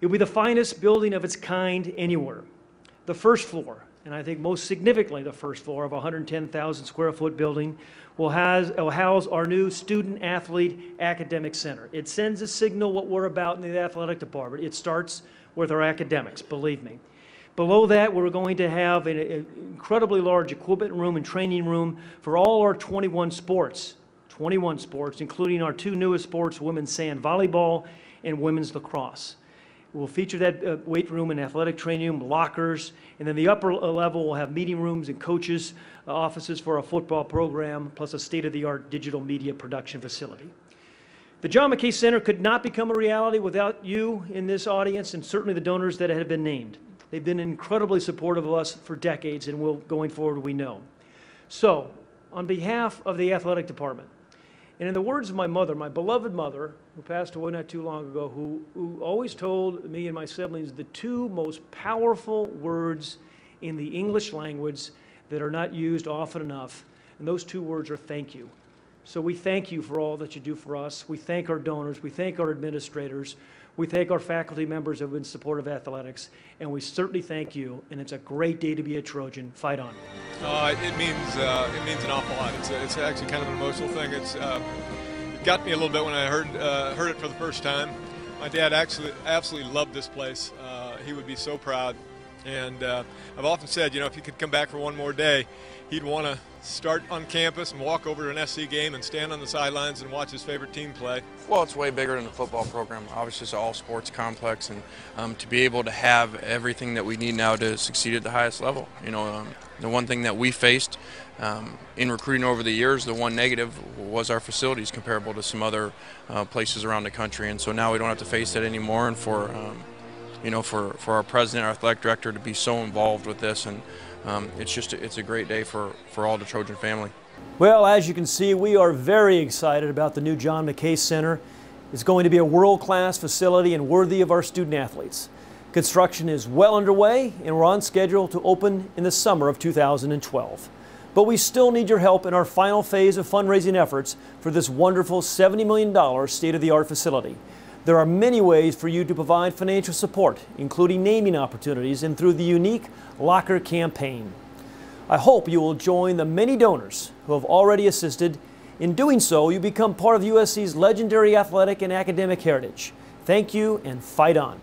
It will be the finest building of its kind anywhere. The first floor, and I think most significantly the first floor of a 110,000 square foot building, will, has, will house our new student athlete academic center. It sends a signal what we're about in the athletic department. It starts with our academics, believe me. Below that, we're going to have an incredibly large equipment room and training room for all our 21 sports, 21 sports, including our two newest sports, women's sand volleyball and women's lacrosse. We'll feature that uh, weight room and athletic training room, lockers, and then the upper level will have meeting rooms and coaches' uh, offices for our football program, plus a state-of-the-art digital media production facility. The John McKay Center could not become a reality without you in this audience and certainly the donors that have been named. They've been incredibly supportive of us for decades and will going forward, we know. So, on behalf of the athletic department, and in the words of my mother, my beloved mother, who passed away not too long ago, who, who always told me and my siblings the two most powerful words in the English language that are not used often enough, and those two words are thank you. So we thank you for all that you do for us. We thank our donors. We thank our administrators. We thank our faculty members who have been supportive of athletics, and we certainly thank you. And it's a great day to be a Trojan. Fight on. Uh, it means uh, it means an awful lot. It's, it's actually kind of an emotional thing. It's uh, it got me a little bit when I heard uh, heard it for the first time. My dad actually absolutely loved this place. Uh, he would be so proud. And uh, I've often said, you know, if he could come back for one more day, he'd want to start on campus and walk over to an SC game and stand on the sidelines and watch his favorite team play. Well, it's way bigger than the football program. Obviously, it's an all sports complex, and um, to be able to have everything that we need now to succeed at the highest level. You know, um, the one thing that we faced um, in recruiting over the years, the one negative was our facilities comparable to some other uh, places around the country, and so now we don't have to face that anymore. And for um, you know, for, for our president, our athletic director to be so involved with this. And um, it's just, a, it's a great day for, for all the Trojan family. Well, as you can see, we are very excited about the new John McKay Center. It's going to be a world-class facility and worthy of our student athletes. Construction is well underway and we're on schedule to open in the summer of 2012. But we still need your help in our final phase of fundraising efforts for this wonderful $70 million state-of-the-art facility. There are many ways for you to provide financial support, including naming opportunities and through the unique Locker campaign. I hope you will join the many donors who have already assisted. In doing so, you become part of USC's legendary athletic and academic heritage. Thank you and fight on.